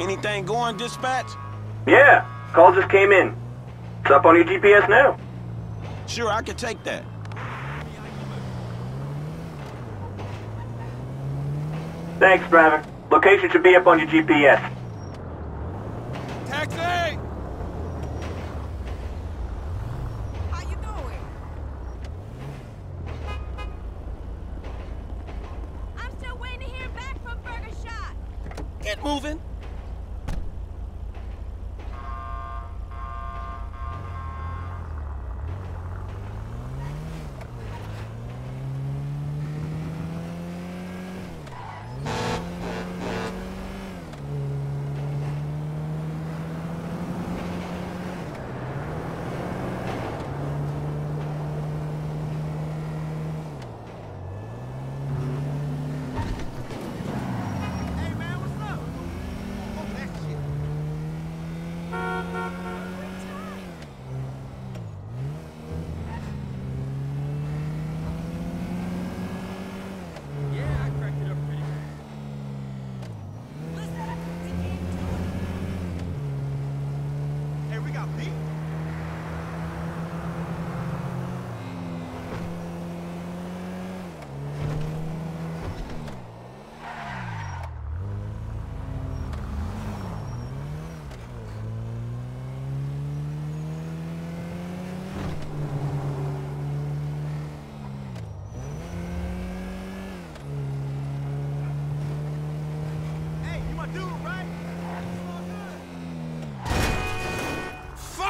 Anything going, dispatch? Yeah, call just came in. It's up on your GPS now. Sure, I can take that. Thanks, driver. Location should be up on your GPS. Taxi! How you doing? I'm still waiting to hear back from Burger Shot. Get moving. Hey man, what's up? Oh, that shit. Yeah, I cracked it up pretty good. Hey, we got beat. Hey, you my dude, right? Fuck! Hey, la chingada. Insane. Hey, what's going on, brother? Sweet.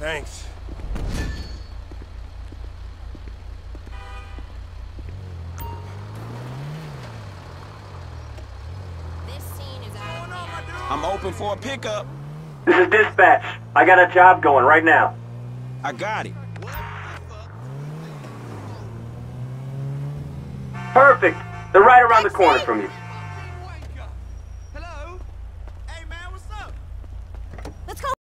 dude? I'm open for a pickup. This is dispatch. I got a job going right now. I got it. Perfect. They're right around the corner from you.